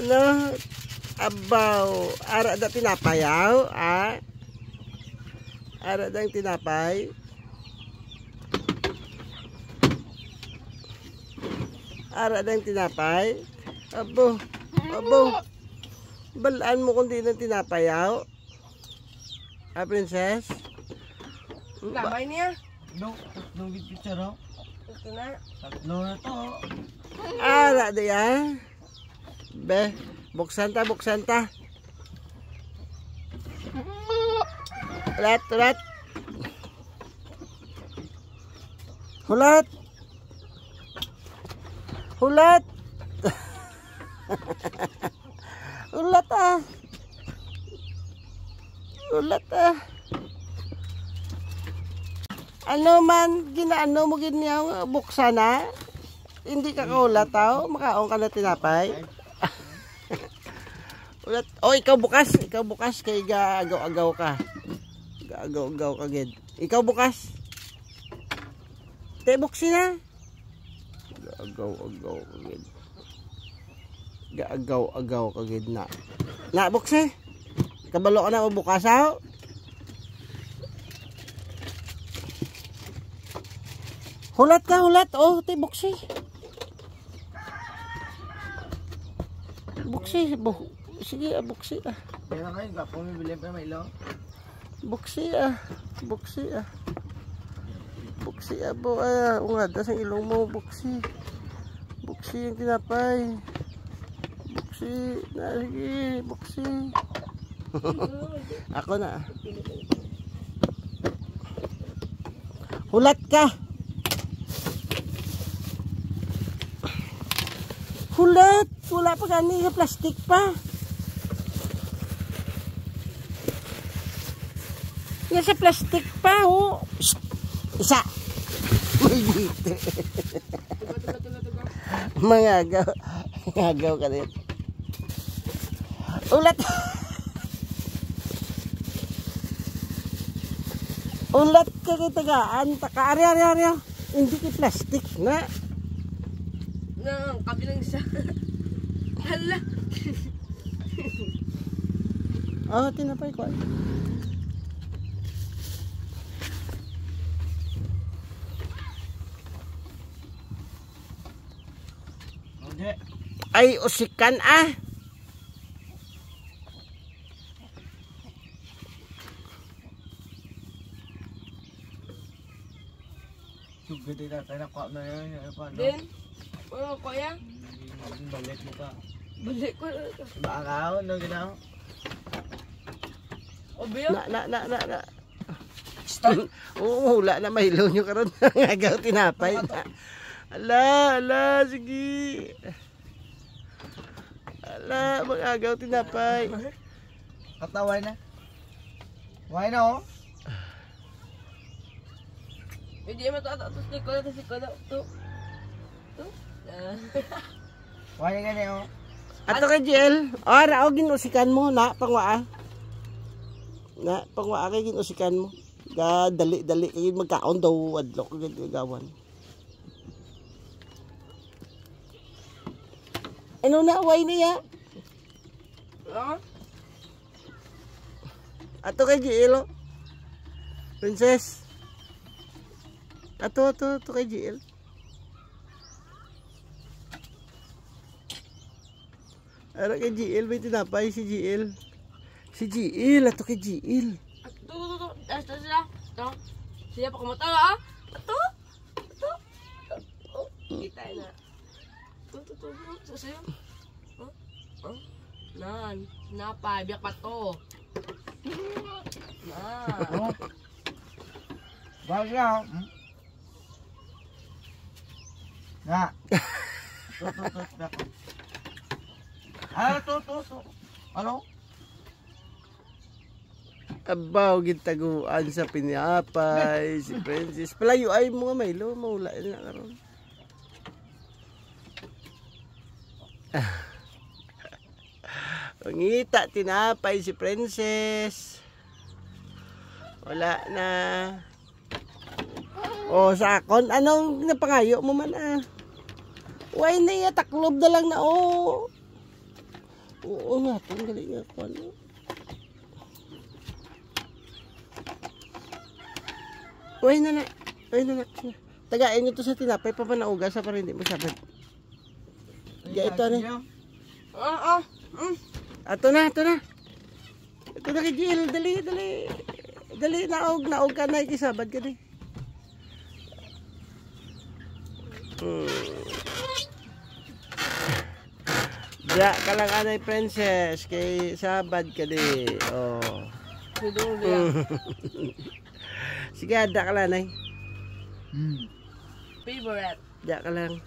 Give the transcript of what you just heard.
Ano? Abaw. Ara da tinapayaw, ah? Ara da yung tinapay. Ara da yung tinapay. Abo. Abo. Balaan mo kung di na tinapayaw. Ah, princess? Gamay niya. No, tatlong big picture no? Ito na. Tatlo na to. Ara da yan. Be, buksan ta, buksan ta. Ulat, ulat. Hulat. Hulat. Ulat ah. Ulat ah. Ano man, ginaano mo ganyan, buksan na. Hindi ka kaulat tao, makaon ka na tinapay. Ulat. Oh, ikaw bukas, ikaw bukas kay gaagaw-agaw ka. Gaagaw-agaw ka gid. Ikaw bukas. Te buksi na. Gaagaw-agaw ka gid. Gaagaw-agaw ka gid na. Na buksi. Kabalo ka na o bukas ha? Hulat ka, hulat. Oh, te buksi. Buksi, bu sige, ah, buksi ah. Meron kayo, gapo may bilhin pa may ilaw. Buksi ah. Buksi ah. Buksi ah, bo ah. Unga, das ang ilong mo, buksi. Buksi yung tinapay. Buksi. Na, sige, buksi. Ako na. ah. Hulat ka. Hulat. Wala pa gani plastic pa. Nga sa plastic pa, oh. Shh! Isa. May dito. Mga agaw. Mga agaw ka rin. Ulat. Ulat ka kay tagaan. Taka, ari, ari, ari. Hindi ki plastic na. Na, kabilang isa. Hala. Oh, tinapay ko. Ay, usikan ah. Sugod din natin nakuha na yun. Din. Oh, kuya. Yung Balik mo pa. Balik ko. Baakaw, no, ginaw? O, biyo. Na, na, na, na, na. Oo, hula na mahilo nyo karon Agaw tinapay na. Ala, ala, sige. Ala, mag-agaw tinapay. Kataway na. Why na, oh? Hindi mo ito. Ito, si ko. Ito, si ko. Ito. Ito. Ah. Why na gani, oh? Ato kay Jiel, ora o ginusikan mo na pangwaa. Na pangwaa kay ginusikan mo. Ga dali dali kay magkaon daw adlok kay gawan. Ano na way niya? Ah? Ato kay Jiel. oh. Princess. Ato ato ato kay Jiel. Ara kay GL may tinapay si GL. Si GL, ato kay GL. Ito, ito, ito. Ito sila. Ito. Sila pa kumatawa, ah. Ito. Oh, kita na. Ito. Ito, sa'yo. Oh, oh. Nan. Napay. Biyak pa to. Nan. Hmm? Na. To, to, to, to. Ano? Abaw, gitaguan sa pinapay, si Princess. Palayo ay mo nga Milo, maula na karon. Pangita, tinapay si Princess. Wala na. O, sakon, anong napangayo mo man ah? Why na iya, taklob na lang na oh. Oo nga, tanggalin nga ko ano. Uy na na. Uy na na. Tagain nyo to sa tinapay pa panauga sa para hindi mo sabad. Ya, ito na. Ah, ah. Mm. Ato na, ato na. Ito na kay Jill. Dali, dali. Dali, naog, naog ka na. Ikisabad ka na. Hmm. Diya ka lang anay princess. Kay sabad ka di. Oh. Diyan. Sige, ada ka lang, nay. Hmm. Favorite. Diya ka lang.